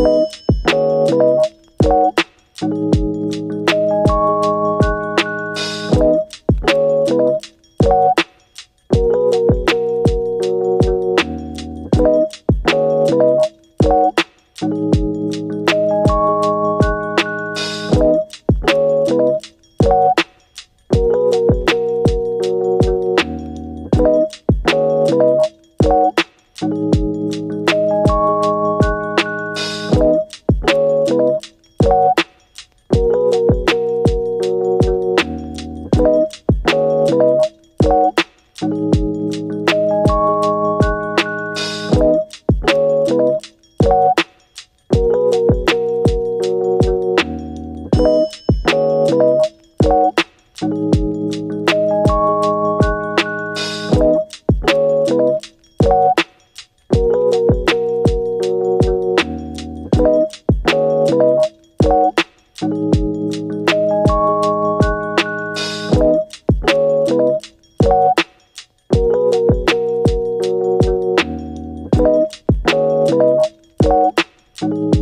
Thank you